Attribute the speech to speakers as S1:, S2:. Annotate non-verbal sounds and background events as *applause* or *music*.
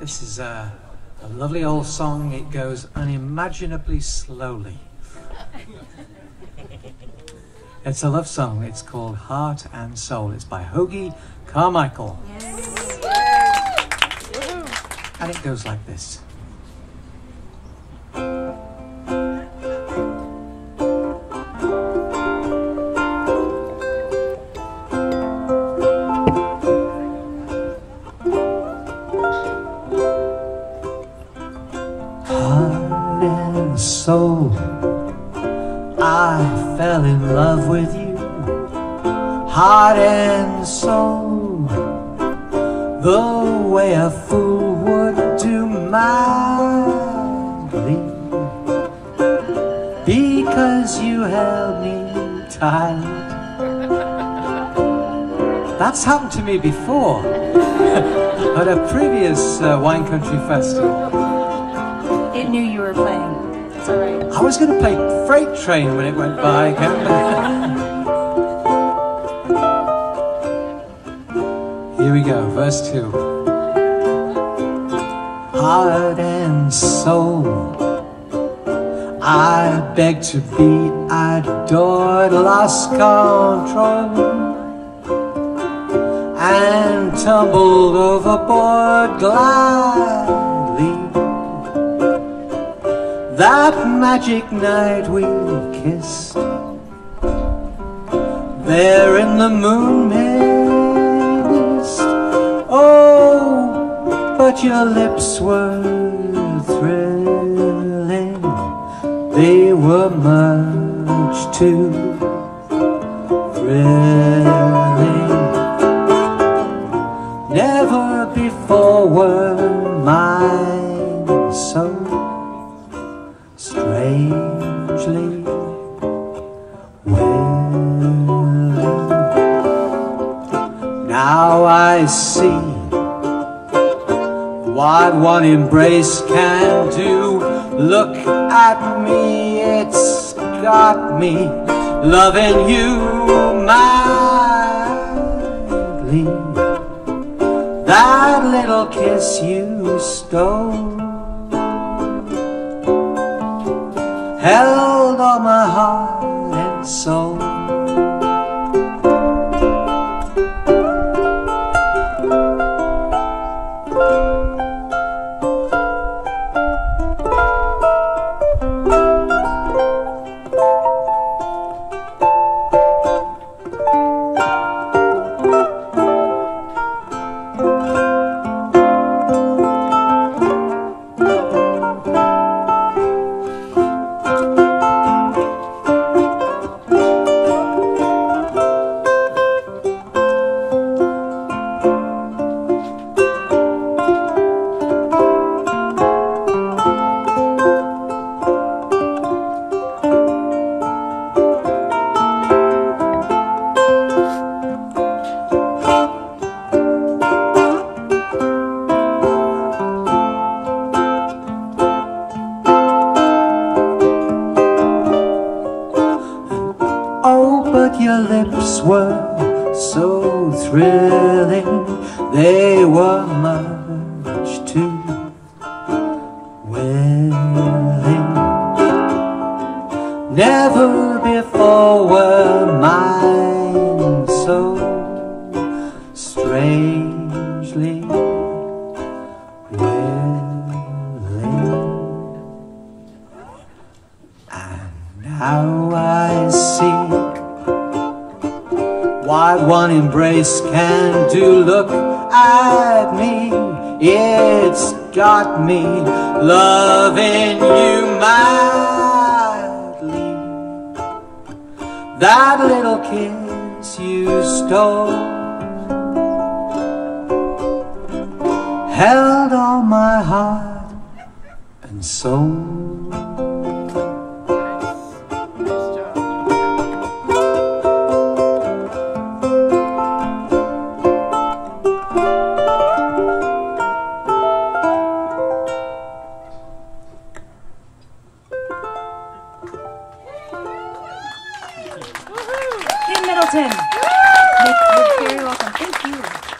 S1: This is a, a lovely old song. It goes unimaginably slowly. It's a love song. It's called Heart and Soul. It's by Hoagy Carmichael. And it goes like this. In love with you. Heart and soul, the way a fool would do madly. Because you held me tight. That's happened to me before *laughs* at a previous uh, wine country festival.
S2: It knew you were playing.
S1: I was going to play Freight Train when it went by. *laughs* Here we go, verse 2. Heart and soul, I beg to be adored, lost control, and tumbled overboard gladly. That magic night we kissed There in the moon mist. Oh, but your lips were thrilling. They were much too Now I see what one embrace can do. Look at me, it's got me loving you madly. That little kiss you stole held all my heart and soul. Your lips were so thrilling, they were much too willing. Never before were mine so strangely willing. And now I see what one embrace can do. Look at me, it's got me loving you madly. That little kiss you stole held all my heart and soul. Middleton. You're very welcome. Thank you.